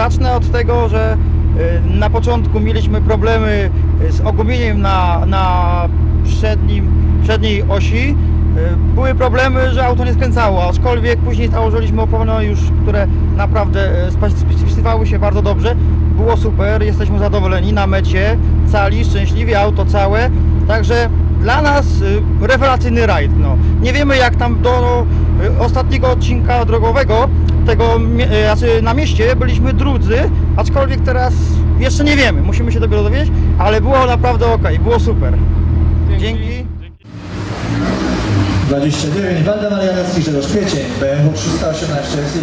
Za, zacznę od tego, że y, na początku mieliśmy problemy y, z ogumieniem na, na przednim, przedniej osi. Y, Były problemy, że auto nie skręcało, aczkolwiek później założyliśmy opony już, które naprawdę spisywały się bardzo dobrze. Było super, jesteśmy zadowoleni na mecie, cali, szczęśliwi, auto całe. Także dla nas y, rewelacyjny rajd. No. Nie wiemy jak tam do y, ostatniego odcinka drogowego, tego y, znaczy na mieście byliśmy drudzy, aczkolwiek teraz jeszcze nie wiemy, musimy się dopiero dowiedzieć, ale było naprawdę ok, było super. Dzięki. 29, Waldemar Janecki, Grzegorz Kwiecień, BMW 318 SI.